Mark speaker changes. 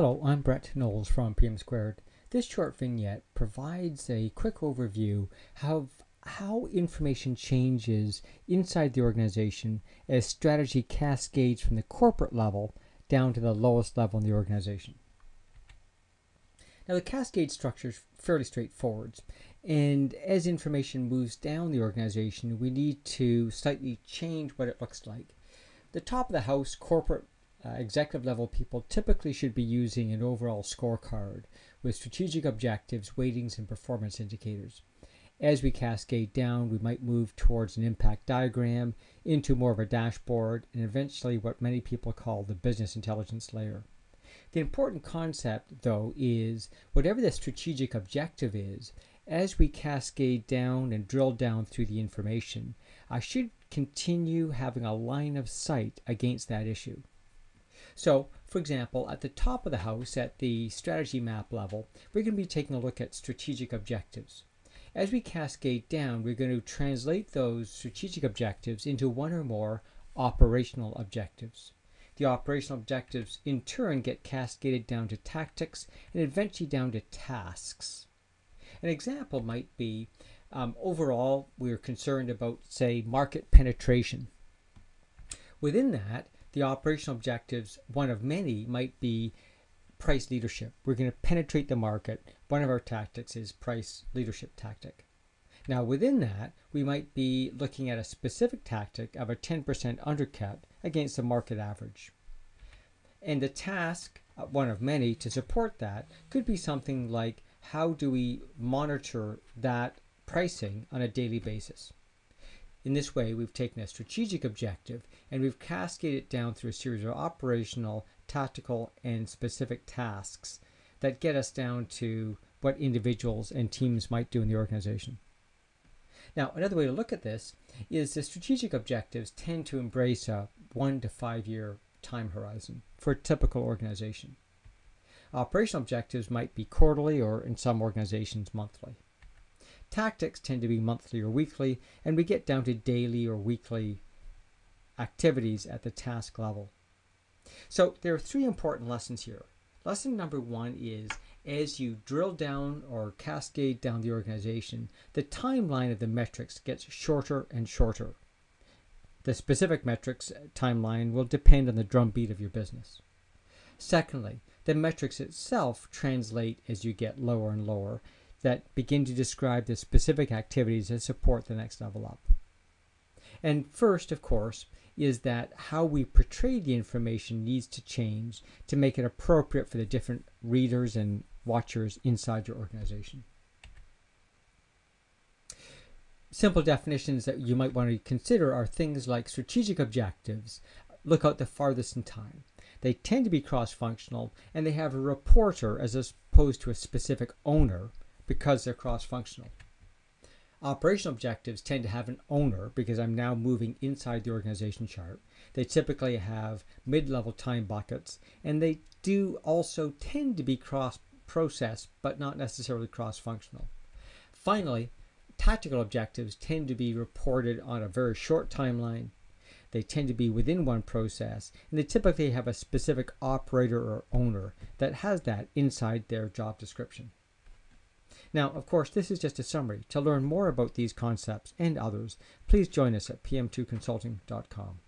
Speaker 1: Hello, I'm Brett Knowles from PM Squared. This short vignette provides a quick overview of how information changes inside the organization as strategy cascades from the corporate level down to the lowest level in the organization. Now, the cascade structure is fairly straightforward, and as information moves down the organization, we need to slightly change what it looks like. The top of the house, corporate uh, executive level people typically should be using an overall scorecard with strategic objectives, weightings, and performance indicators. As we cascade down, we might move towards an impact diagram, into more of a dashboard, and eventually what many people call the business intelligence layer. The important concept, though, is whatever the strategic objective is, as we cascade down and drill down through the information, I should continue having a line of sight against that issue. So, for example, at the top of the house, at the strategy map level, we're going to be taking a look at strategic objectives. As we cascade down, we're going to translate those strategic objectives into one or more operational objectives. The operational objectives, in turn, get cascaded down to tactics and eventually down to tasks. An example might be um, overall, we're concerned about, say, market penetration. Within that, the operational objectives, one of many, might be price leadership. We're going to penetrate the market. One of our tactics is price leadership tactic. Now, within that, we might be looking at a specific tactic of a 10% undercut against the market average. And the task, uh, one of many, to support that could be something like how do we monitor that pricing on a daily basis? In this way, we've taken a strategic objective and we've cascaded it down through a series of operational, tactical, and specific tasks that get us down to what individuals and teams might do in the organization. Now, another way to look at this is the strategic objectives tend to embrace a one to five year time horizon for a typical organization. Operational objectives might be quarterly or in some organizations monthly. Tactics tend to be monthly or weekly, and we get down to daily or weekly activities at the task level. So there are three important lessons here. Lesson number one is as you drill down or cascade down the organization, the timeline of the metrics gets shorter and shorter. The specific metrics uh, timeline will depend on the drumbeat of your business. Secondly, the metrics itself translate as you get lower and lower, that begin to describe the specific activities that support the next level up. And first, of course, is that how we portray the information needs to change to make it appropriate for the different readers and watchers inside your organization. Simple definitions that you might want to consider are things like strategic objectives, look out the farthest in time. They tend to be cross functional and they have a reporter as opposed to a specific owner because they're cross-functional. Operational objectives tend to have an owner because I'm now moving inside the organization chart. They typically have mid-level time buckets and they do also tend to be cross-process but not necessarily cross-functional. Finally, tactical objectives tend to be reported on a very short timeline. They tend to be within one process and they typically have a specific operator or owner that has that inside their job description. Now, of course, this is just a summary. To learn more about these concepts and others, please join us at pm2consulting.com.